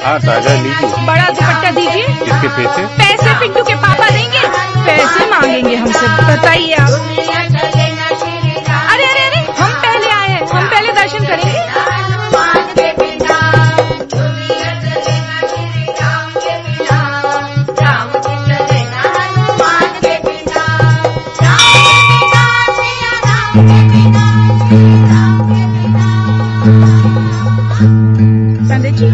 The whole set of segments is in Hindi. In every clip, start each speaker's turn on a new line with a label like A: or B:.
A: हाँ ताज़ा लीजिए।
B: बड़ा दुपट्टा दीजिए।
A: इसके पैसे?
B: पैसे पिंटू के पापा देंगे। पैसे मांगेंगे हमसे बताइए आप। अरे अरे अरे हम पहले आए हैं हम पहले दर्शन करेंगे। संजय जी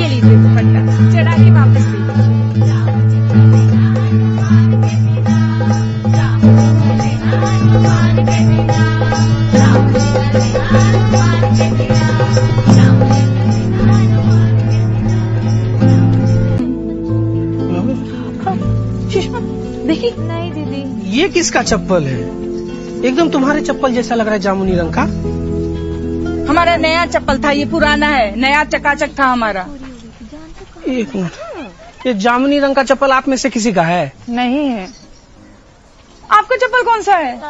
B: ये लीजिए दुपट्टा चढ़ा के वापस सुषमा देखिए नहीं दीदी
C: ये किसका चप्पल है? एकदम तुम्हारे चप्पल जैसा लग रहा है जामुनी रंग का।
B: हमारा नया चप्पल था ये पुराना है नया चकाचक था हमारा।
C: एक मिनट। ये जामुनी रंग का चप्पल आप में से किसी का है?
B: नहीं है। आपका चप्पल कौन सा है?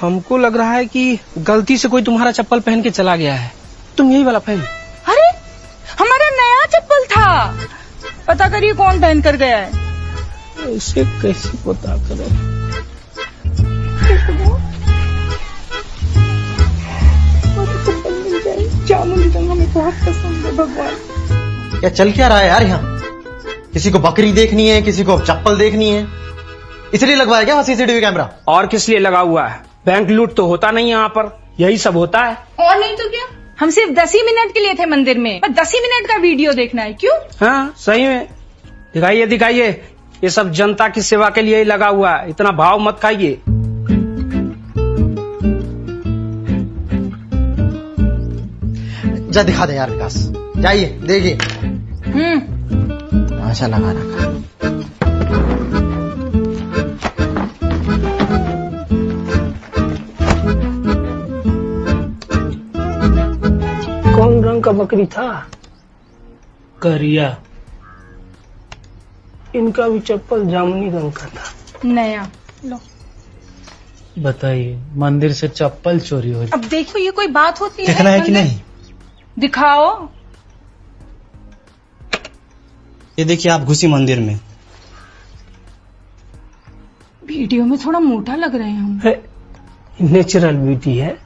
C: हमको लग रहा है कि गलती से कोई तुम्हारा चप्पल पहन के चला गया है। तुम यही वाला पहन।
B: अरे हमारा नया चप्पल था। पता करिए कौन पहन कर गया है।
C: इसे कैसे पता करो? बहुत पसंद है भगवान
D: क्या चल क्या रहा है यार यहाँ? किसी को बकरी देखनी है किसी को चप्पल देखनी है। इसलिए लगवाया क्या सीसीटीवी कैमरा
C: और किस लिए लगा हुआ है? बैंक लूट तो होता नहीं यहाँ पर। यही सब होता है।
B: और नहीं तो क्या? हम सिर्फ़ दस ही मिनट के लिए थे मंदिर में। पर दस ही मिनट का वीडियो देखना है क्यों?
C: हाँ सही में। दिखाइए दिखाइए। ये सब जनता की सेवा के लिए ही लगा हुआ है। इतना भाव मत खाइए।
D: जा दिखा दे यार विकास। जाइए देखिए।
B: हम्म।
D: आशा लगा रखा।
C: कौन रंग का बकरी था? करिया। इनका भी चप्पल जामुनी रंग का था।
B: नया। लो।
E: बताइए मंदिर से चप्पल चोरी हो
B: अब देखो ये कोई बात होती है
D: देखना है कि नहीं?
B: दिखाओ।
E: ये देखिए आप घुसी मंदिर में।
B: वीडियो में थोड़ा मोटा लग रहे हैं हम।
C: नेचुरल ब्यूटी है।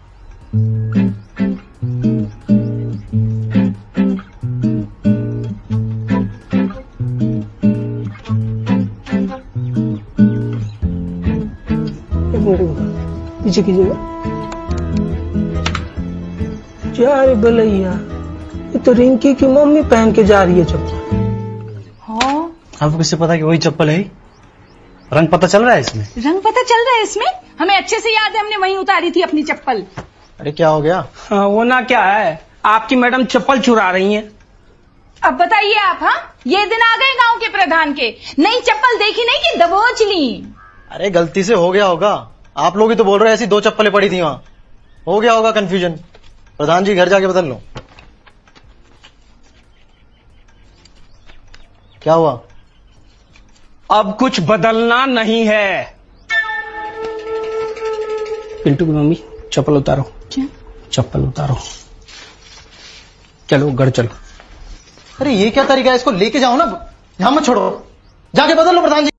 C: पीछे कीजिएगा। जा रे बलैया ये तो रिंकी की मम्मी पहन के जा रही है चप्पल।
B: हाँ?
E: आपको किससे पता कि वही चप्पल है? रंग पता चल रहा है इसमें?
B: रंग पता चल रहा है इसमें? हमें अच्छे से याद है हमने वहीं उतारी थी अपनी चप्पल।
D: अरे क्या हो गया?
C: हाँ वो ना क्या है? आपकी मैडम चप्पल चुरा रही हैं।
B: अब बताइए आप हाँ? ये दिन आ गए गाँव के प्रधान के। नई चप्पल देखी नहीं कि दबोच ली?
D: अरे गलती से हो गया होगा। आप लोग ही तो बोल रहे हैं ऐसी दो चप्पलें पड़ी थी वहाँ। हो गया होगा कंफ्यूजन प्रधान जी घर जाके बदल लो। क्या हुआ?
C: अब कुछ बदलना नहीं है। पिंटू की मम्मी चप्पल उतारो।
B: क्या?
C: चप्पल उतारो। चलो घर चलो।
D: अरे ये क्या तरीका है? इसको लेके जाओ ना। यहाँ मत छोड़ो। जाके बदल लो प्रधान जी।